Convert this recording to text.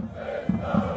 Amen.